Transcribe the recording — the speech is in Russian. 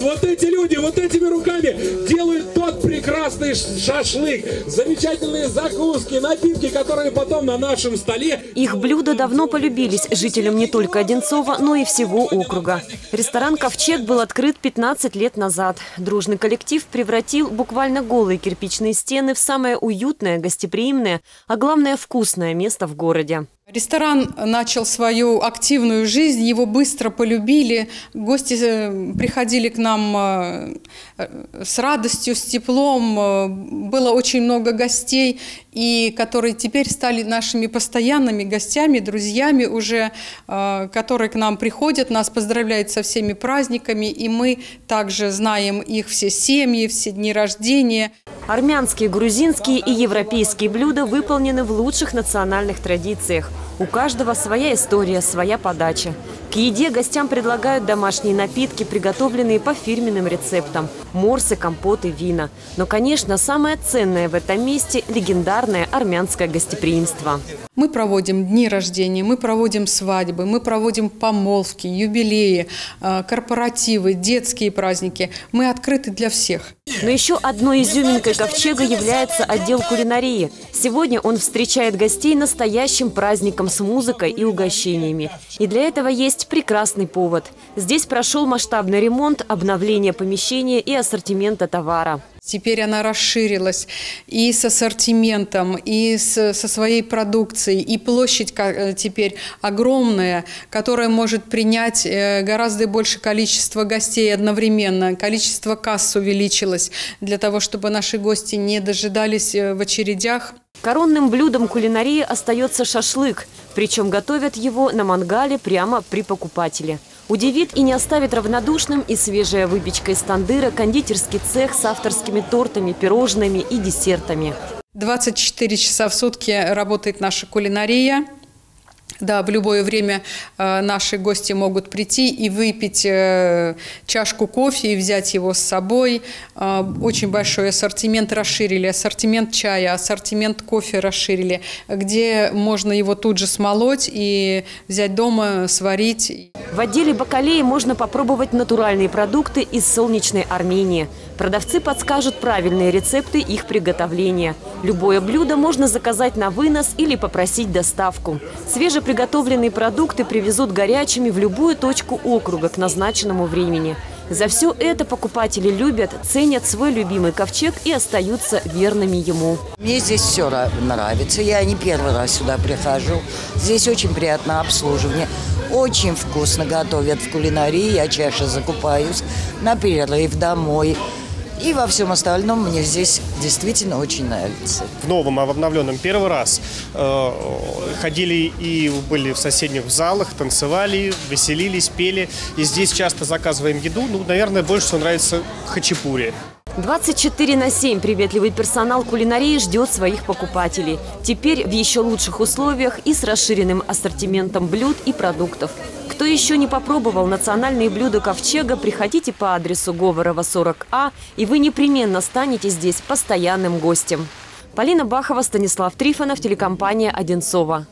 Вот эти люди, вот этими руками делают тот прекрасный шашлык, замечательные закуски, напитки, которые потом на нашем столе. Их блюда давно полюбились жителям не только Одинцова, но и всего округа. Ресторан «Ковчег» был открыт 15 лет назад. Дружный коллектив превратил буквально голые кирпичные стены в самое уютное, гостеприимное, а главное вкусное место в городе. Ресторан начал свою активную жизнь, его быстро полюбили, гости э, приходили к нам э, с радостью, с теплом, э, было очень много гостей, и которые теперь стали нашими постоянными гостями, друзьями уже, которые к нам приходят, нас поздравляют со всеми праздниками, и мы также знаем их все семьи, все дни рождения. Армянские, грузинские и европейские блюда выполнены в лучших национальных традициях. У каждого своя история, своя подача. К еде гостям предлагают домашние напитки, приготовленные по фирменным рецептам. Морсы, компоты, вина. Но, конечно, самое ценное в этом месте – легендарное армянское гостеприимство. Мы проводим дни рождения, мы проводим свадьбы, мы проводим помолвки, юбилеи, э, корпоративы, детские праздники. Мы открыты для всех. Но еще одной изюминкой ковчега является отдел кулинарии. Сегодня он встречает гостей настоящим праздником с музыкой и угощениями. И для этого есть прекрасный повод. Здесь прошел масштабный ремонт, обновление помещения и ассортимента товара. Теперь она расширилась и с ассортиментом, и с, со своей продукцией, и площадь э, теперь огромная, которая может принять э, гораздо больше количества гостей одновременно. Количество касс увеличилось для того, чтобы наши гости не дожидались э, в очередях. Коронным блюдом кулинарии остается шашлык, причем готовят его на мангале прямо при покупателе – Удивит и не оставит равнодушным и свежая выпечка из тандыра, кондитерский цех с авторскими тортами, пирожными и десертами. 24 часа в сутки работает наша кулинария. Да, в любое время э, наши гости могут прийти и выпить э, чашку кофе и взять его с собой. Э, очень большой ассортимент расширили, ассортимент чая, ассортимент кофе расширили, где можно его тут же смолоть и взять дома, сварить. В отделе бакалеи можно попробовать натуральные продукты из солнечной Армении. Продавцы подскажут правильные рецепты их приготовления. Любое блюдо можно заказать на вынос или попросить доставку. Свежеприготовленные продукты привезут горячими в любую точку округа к назначенному времени. За все это покупатели любят, ценят свой любимый ковчег и остаются верными ему. Мне здесь все нравится. Я не первый раз сюда прихожу. Здесь очень приятное обслуживание. Очень вкусно готовят в кулинарии. Я чаще закупаюсь на перерыв домой. И во всем остальном мне здесь действительно очень нравится. В новом, а в обновленном первый раз э, ходили и были в соседних залах, танцевали, веселились, пели. И здесь часто заказываем еду. Ну, наверное, больше всего нравится хачапури. 24 на 7 приветливый персонал кулинарии ждет своих покупателей. Теперь в еще лучших условиях и с расширенным ассортиментом блюд и продуктов. Кто еще не попробовал национальные блюда Ковчега, приходите по адресу Говорова 40А, и вы непременно станете здесь постоянным гостем. Полина Бахова, Станислав Трифонов, телекомпания «Одинцова».